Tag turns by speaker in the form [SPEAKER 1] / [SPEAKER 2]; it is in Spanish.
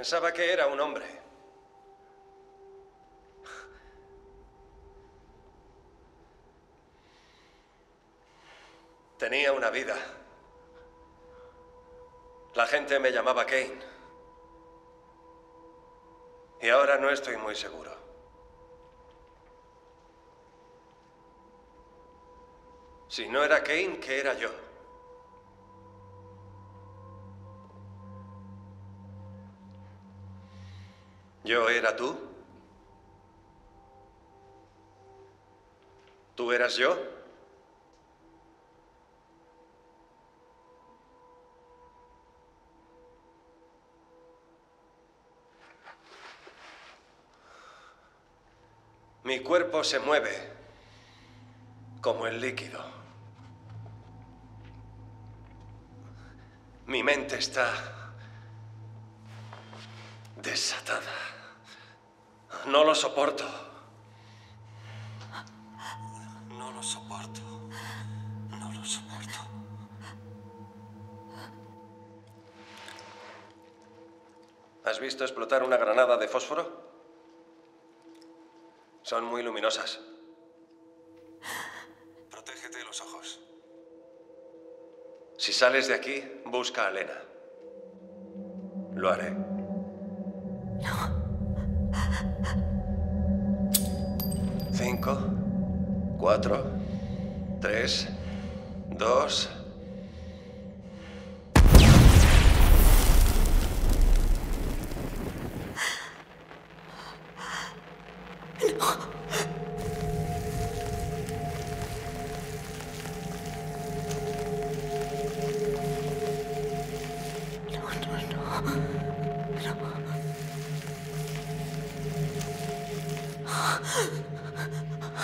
[SPEAKER 1] Pensaba que era un hombre. Tenía una vida. La gente me llamaba Kane. Y ahora no estoy muy seguro. Si no era Kane, ¿qué era yo? ¿Yo era tú? ¿Tú eras yo? Mi cuerpo se mueve como el líquido. Mi mente está desatada. No lo soporto. No lo soporto. No lo soporto. ¿Has visto explotar una granada de fósforo? Son muy luminosas. Protégete los ojos. Si sales de aquí, busca a Lena. Lo haré. Cinco, cuatro, tres, dos... No. No, no.